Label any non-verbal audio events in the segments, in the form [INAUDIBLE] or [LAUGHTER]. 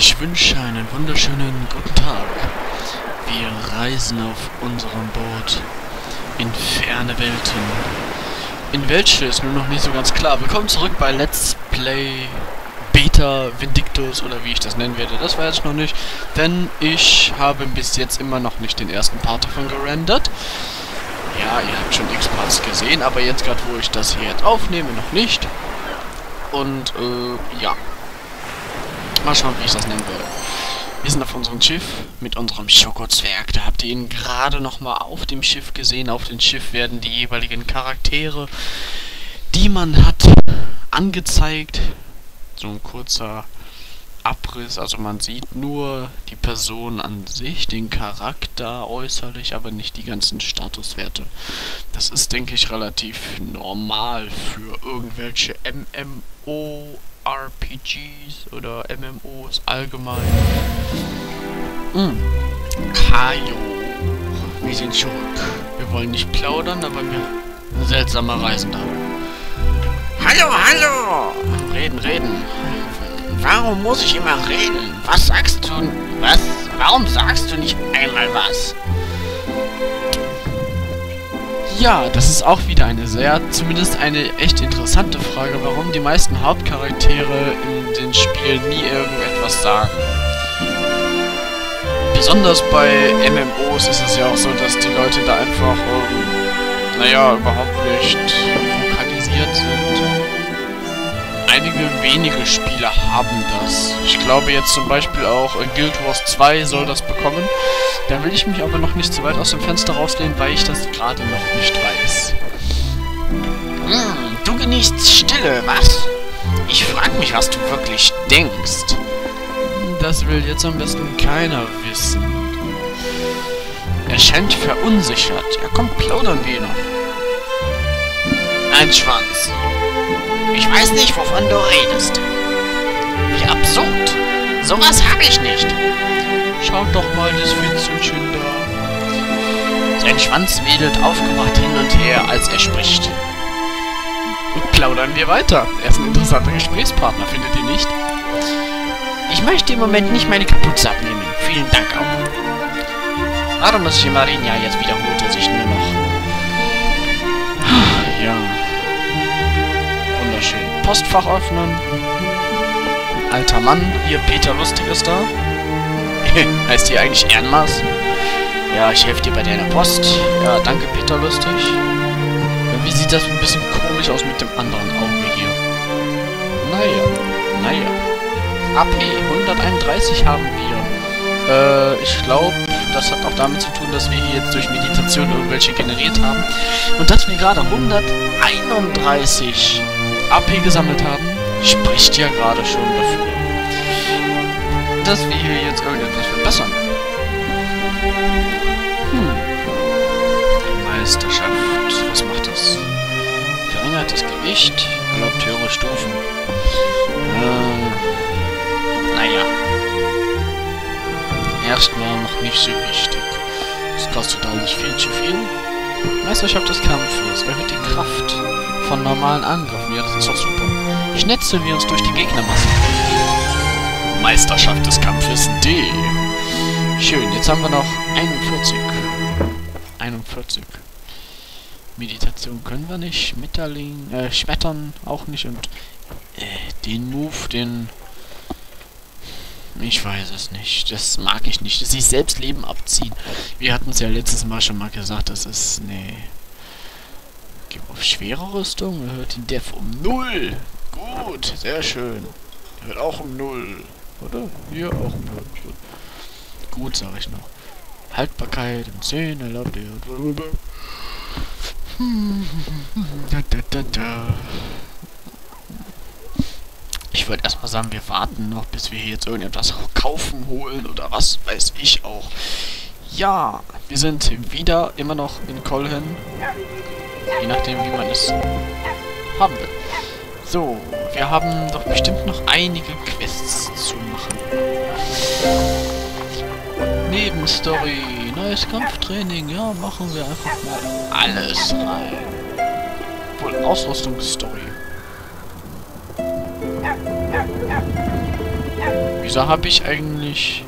Ich wünsche einen wunderschönen guten Tag. Wir reisen auf unserem Boot in ferne Welten. In welche ist nur noch nicht so ganz klar. Willkommen zurück bei Let's Play Beta Vindictus oder wie ich das nennen werde. Das weiß ich noch nicht, denn ich habe bis jetzt immer noch nicht den ersten Part davon gerendert. Ja, ihr habt schon x Parts gesehen, aber jetzt gerade, wo ich das hier jetzt aufnehme, noch nicht. Und, äh, ja. Mal schauen, wie ich das nennen werde. Wir sind auf unserem Schiff mit unserem Schokozwerg. Da habt ihr ihn gerade nochmal auf dem Schiff gesehen. Auf dem Schiff werden die jeweiligen Charaktere, die man hat, angezeigt. So ein kurzer Abriss. Also man sieht nur die Person an sich, den Charakter äußerlich, aber nicht die ganzen Statuswerte. Das ist, denke ich, relativ normal für irgendwelche MMO RPGs oder MMOs allgemein. Mm. Hajo. Wir sind zurück. Wir wollen nicht plaudern, aber wir seltsame Reisen haben. Hallo, hallo! Reden, reden. Warum muss ich immer reden? Was sagst du? Was? Warum sagst du nicht einmal was? Ja, das ist auch wieder eine sehr, zumindest eine echt interessante Frage, warum die meisten Hauptcharaktere in den Spielen nie irgendetwas sagen. Besonders bei MMOs ist es ja auch so, dass die Leute da einfach, ähm, naja, überhaupt nicht vokalisiert sind. Einige wenige Spieler haben das. Ich glaube jetzt zum Beispiel auch äh, Guild Wars 2 soll das bekommen. Da will ich mich aber noch nicht zu weit aus dem Fenster rauslehnen, weil ich das gerade noch nicht weiß. Hm, du genießt Stille, was? Ich frag mich, was du wirklich denkst. Das will jetzt am besten keiner wissen. Er scheint verunsichert. Ja, komm, plaudern wir noch. Ein Schwanz. Ich weiß nicht, wovon du redest. Wie absurd. Sowas habe ich nicht. Schaut doch mal, das Witzelchen da. Sein Schwanz wedelt aufgewacht hin und her, als er spricht. Und plaudern wir weiter. Er ist ein interessanter Gesprächspartner, findet ihr nicht? Ich möchte im Moment nicht meine Kapuze abnehmen. Vielen Dank auch. Warum muss ich Marinja jetzt wiederholt er sich nur noch? Postfach öffnen. Alter Mann, hier Peter Lustig ist da. [LAUGHS] heißt hier eigentlich Ehrenmaß? Ja, ich helfe dir bei deiner Post. Ja, danke Peter Lustig. Wie sieht das ein bisschen komisch aus mit dem anderen Auge hier? Naja, naja. AP 131 haben wir. Äh, ich glaube, das hat auch damit zu tun, dass wir hier jetzt durch Meditation irgendwelche generiert haben. Und dass wir gerade 131 AP gesammelt haben, spricht ja gerade schon dafür, dass wir hier jetzt irgendetwas verbessern. Hm. Meisterschaft, was macht das? Verringertes Gewicht, erlaubt höhere Stufen. Äh, naja. Erstmal noch nicht so wichtig. Das kostet alles viel zu viel. Meisterschaft des Kampfes erhöht die Kraft von normalen Angriffen. Ja, das ist doch super. Schnetzeln wir uns durch die Gegnermasse. Meisterschaft des Kampfes D. Schön, jetzt haben wir noch 41. 41. Meditation können wir nicht. Schmetterling, äh, Schmettern auch nicht. Und äh, den Move, den... Ich weiß es nicht. Das mag ich nicht. Sich selbst Leben abziehen. Wir hatten es ja letztes Mal schon mal gesagt, das ist... Nee. Schwere Rüstung. Erhöht den Def um 0. Gut, sehr schön. Hört auch um 0. Oder? Hier auch um 0. Gut, Gut sag ich noch. Haltbarkeit im 10 erlaubt ihr. Ich wollte erstmal sagen, wir warten noch, bis wir hier jetzt irgendetwas kaufen, holen oder was weiß ich auch. Ja, wir sind wieder immer noch in Kolhen. Je nachdem, wie man es haben will. So, wir haben doch bestimmt noch einige Quests zu machen. Nebenstory, neues Kampftraining, ja, machen wir einfach mal alles rein. Wohl Ausrüstungsstory. Wie Wieso habe ich eigentlich...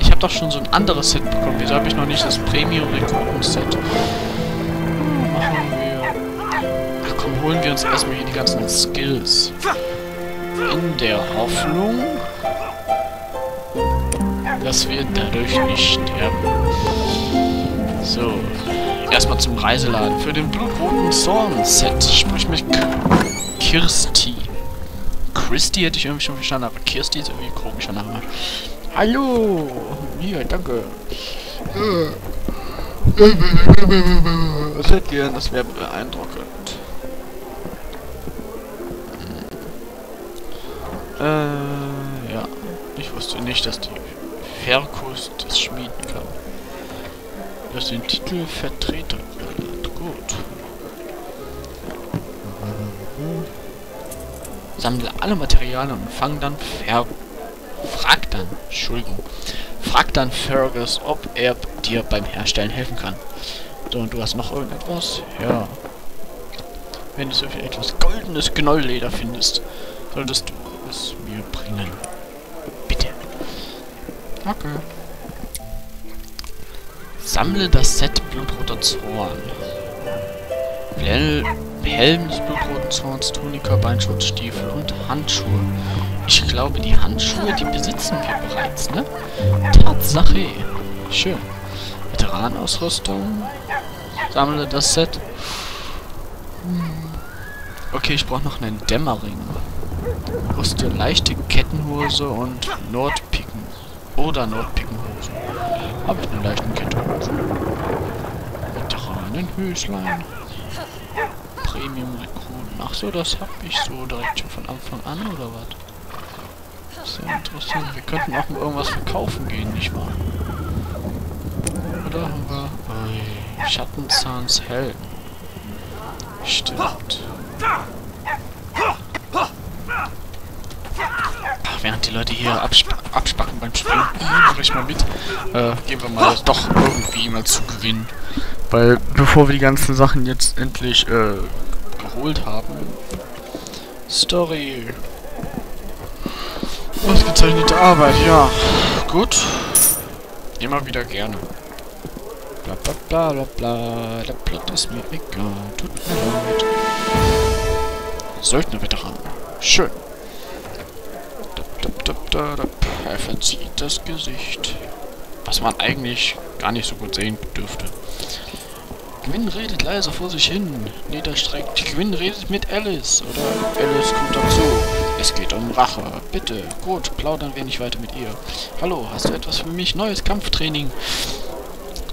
Ich habe doch schon so ein anderes Set bekommen. Wieso habe ich noch nicht das Premium holen wir uns erstmal hier die ganzen Skills. In der Hoffnung, dass wir dadurch nicht sterben. So. Erstmal zum Reiseladen. Für den blutroten Zorn-Set. Sprich mit Kirsti. Christy hätte ich irgendwie schon verstanden, aber Kirsti ist irgendwie ein komischer Name. Hallo! Hier, danke. Was hättet ihr? Das wäre beeindruckend. Äh, ja. Ich wusste nicht, dass die Ferkus das schmieden kann. Das den Titel Vertreter. Gut. Sammle alle Materialien und fang dann Fer... Frag dann, Entschuldigung. Frag dann Fergus, ob er dir beim Herstellen helfen kann. So, und du hast noch irgendetwas? Ja. Wenn du so viel etwas goldenes Gnollleder findest, solltest du es mir bringen. Bitte. Okay. Sammle das Set Blutroter Zorn. Helm des blutroten Zorns, Tunika, Beinschutz, Stiefel und Handschuhe. Ich glaube, die Handschuhe, die besitzen wir bereits, ne? Tatsache. Schön. Veteranausrüstung. Sammle das Set. Hm. Okay, ich brauche noch einen Dämmerring. Rüste leichte Kettenhose und Nordpicken. Oder Nordpickenhose. Habe ich eine leichte Kettenhose. Veteranenhöslein. Premium Rekruten. Ach so, das habe ich so direkt schon von Anfang an, oder was? Sehr interessant. Wir könnten auch mal irgendwas verkaufen gehen, nicht wahr? Oder haben wir... Schattenzahns Helm. Stimmt. Ach, während die Leute hier absp abspacken beim Spielen, mache ich mal mit. Äh, gehen wir mal doch irgendwie mal zu gewinnen. Weil bevor wir die ganzen Sachen jetzt endlich äh, geholt haben. Story. Ausgezeichnete Arbeit, ja. Gut. Immer wieder gerne. Bla bla bla bla bla. Der Plot ist mir egal. Tut mir leid. Söldner-Veteran. Schön. Er verzieht das Gesicht. Was man eigentlich gar nicht so gut sehen dürfte. Gwyn redet leise vor sich hin. Niederstreckt. Gwyn redet mit Alice. Oder Alice kommt dazu. Es geht um Rache. Bitte. Gut, plaudern wir nicht weiter mit ihr. Hallo, hast du etwas für mich? Neues Kampftraining.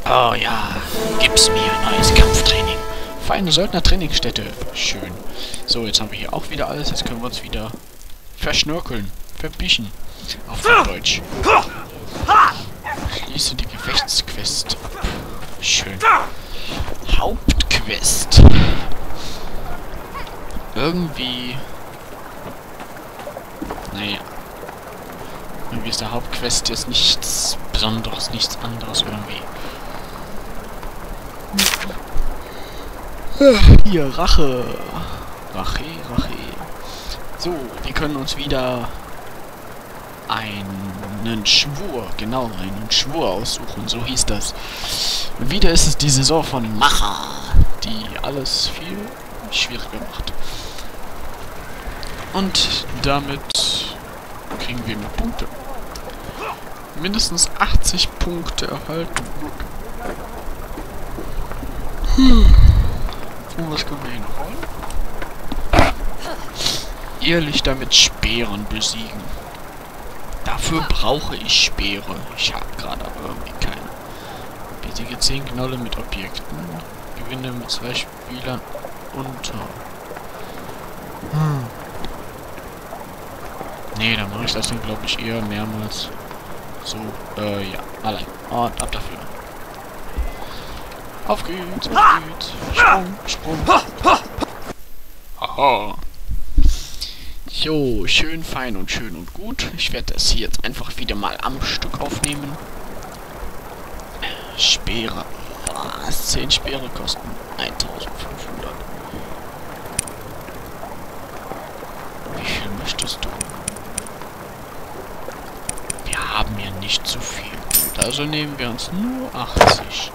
Oh ja, gib's mir. Neues Kampftraining. Feine Söldner-Trainingsstätte. Schön. So, jetzt haben wir hier auch wieder alles. Jetzt können wir uns wieder verschnörkeln. Verbischen. Auf Deutsch. Schließe die Gefechtsquest ab. Schön. Hauptquest. Irgendwie... Naja. Irgendwie ist der Hauptquest jetzt nichts Besonderes, nichts anderes irgendwie. Hier, Rache. Rache, Rache. So, wir können uns wieder einen Schwur, genau, einen Schwur aussuchen, so hieß das. Und wieder ist es die Saison von Macher, die alles viel schwieriger macht. Und damit kriegen wir mehr Punkte. Mindestens 80 Punkte erhalten. Hm. Und was können wir hier noch holen? Irrlichter mit Speeren besiegen. Dafür brauche ich Speere. Ich habe gerade aber irgendwie keine. Besiege 10 Knolle mit Objekten. Gewinne mit zwei Spielern unter. Hm. Nee, dann mache ich das dann glaube ich eher mehrmals. So, äh, ja, allein. Und ab dafür. Auf geht's, auf geht's. Sprung, Sprung. Haha. So, schön fein und schön und gut. Ich werde das hier jetzt einfach wieder mal am Stück aufnehmen. Speere. Was? 10 Speere kosten 1500. Wie viel möchtest du? nicht zu viel. Also nehmen wir uns nur 80.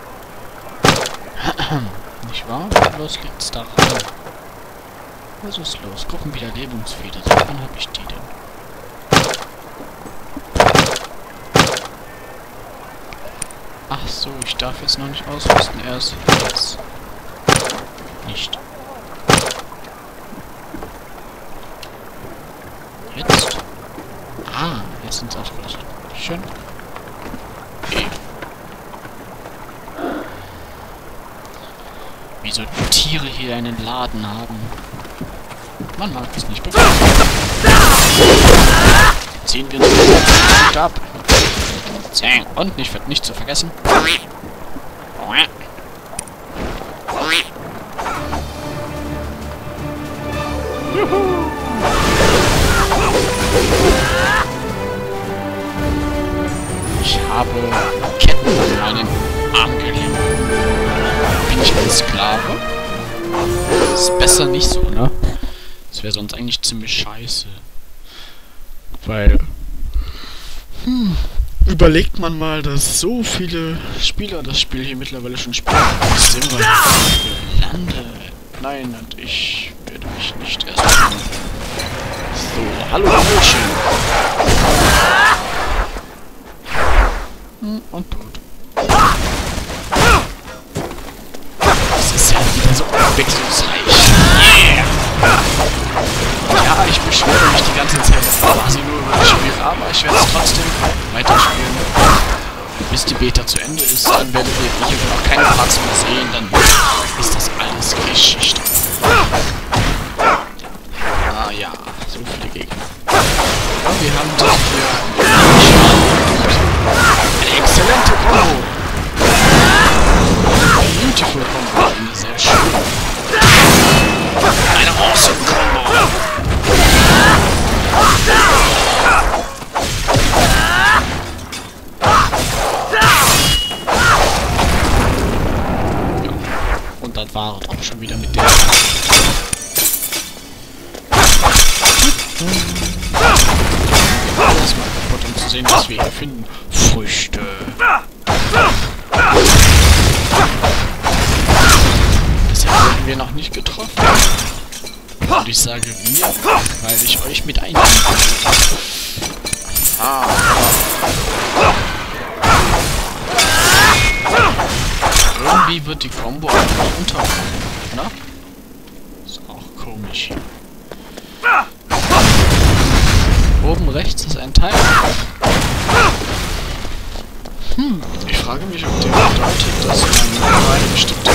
[CLEARS THROAT] nicht wahr? Los liegt's daran. Was ist los? Gruppenwiederlebungsfeder. Seit wann habe ich die denn? Ach so, ich darf jetzt noch nicht ausrüsten. Erst jetzt. Nicht. Jetzt? Ah, jetzt sind sie ausgerüstet. Schön. Okay. Wie sollten Tiere hier einen Laden haben? Man mag es nicht. Ziehen wir uns ab. Zäng. Und nicht, nicht zu vergessen. Ich habe Ketten an meinen Armgelenken. Bin ich ein Sklave? Ist besser nicht so, ne? Das wäre sonst eigentlich ziemlich scheiße. Weil... Hm, überlegt man mal, dass so viele Spieler das Spiel hier mittlerweile schon spielen. Wir gelandet? Nein, und ich werde mich nicht erst. So, hallo Mädchen. Hm, und tot. Das ist ja wieder so abwechslungsreich. Yeah! Ja, ich beschwere mich die ganze Zeit quasi nur über das Spiel, aber ich werde es trotzdem weiterspielen. Bis die Beta zu Ende ist, dann werdet ihr hier noch keine Parts mehr sehen, dann ist das alles Geschichte. Ah ja, so viele Gegner. Ja, wir haben das hier Alles mal kaputt, um zu sehen, was wir hier finden. Früchte. Bisher wurden wir noch nicht getroffen. Und ich sage wir, weil ich euch mit einnehme. Ah. Irgendwie wird die Combo einfach unterbrochen, ne? Ist auch komisch hier. Oben rechts ist ein Teil. Hm, ich frage mich, ob der bedeutet, dass man nur eine bestimmte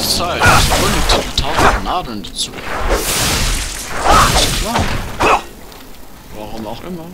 Zeit volle tausend Nadeln dazu. Ist klar. Warum auch immer.